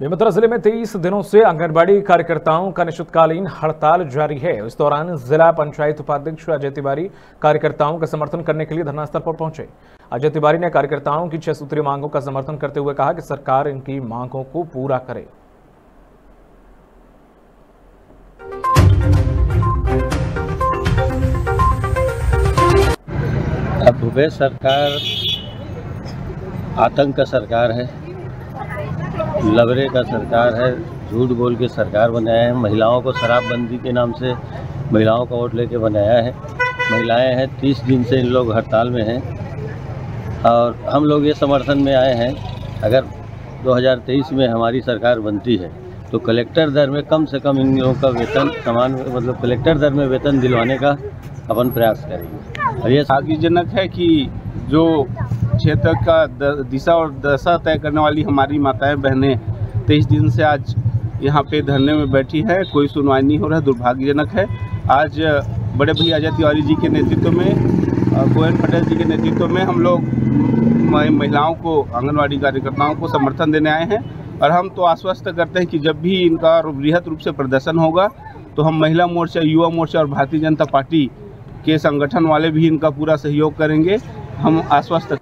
बेमेतरा ज़िले में 23 दिनों से आंगनबाड़ी कार्यकर्ताओं का निश्चितकालीन हड़ताल जारी है। इस दौरान जिला पंचायत उपाध्यक्ष अजय तिवारी कार्यकर्ताओं का समर्थन करने के लिए धरनास्थल पर पहुँचे। अजय तिवारी ने कार्यकर्ताओं की छह सूत्रीय मांगों का समर्थन करते हुए कहा कि सरकार इनकी मांगों को पूरा करे। अब सरकार आतंक का सरकार है। लबरे का सरकार है, झूठ बोल के सरकार बनाया है, महिलाओं को शराबबंदी के नाम से महिलाओं का वोट लेके बनाया है। महिलाएँ हैं, तीस दिन से इन लोग हड़ताल में हैं। और हम लोग ये समर्थन में आए हैं, अगर 2023 में हमारी सरकार बनती है तो कलेक्टर दर में कम से कम इन लोगों का वेतन, समान मतलब कलेक्टर दर में वेतन दिलवाने का अपन प्रयास करेंगे। और ये आगीजनक है कि जो क्षेत्र का दिशा और दशा तय करने वाली हमारी माताएँ, बहनें, तेईस दिन से आज यहाँ पे धरने में बैठी है। कोई सुनवाई नहीं हो रहा, दुर्भाग्यजनक है। आज बड़े भैया अजय तिवारी जी के नेतृत्व में गोयन पटेल जी के नेतृत्व में हम लोग महिलाओं को, आंगनवाड़ी कार्यकर्ताओं को समर्थन देने आए हैं। और हम तो आश्वस्त करते हैं कि जब भी इनका बृहद रूप से प्रदर्शन होगा तो हम महिला मोर्चा, युवा मोर्चा और भारतीय जनता पार्टी के संगठन वाले भी इनका पूरा सहयोग करेंगे। हम आश्वस्त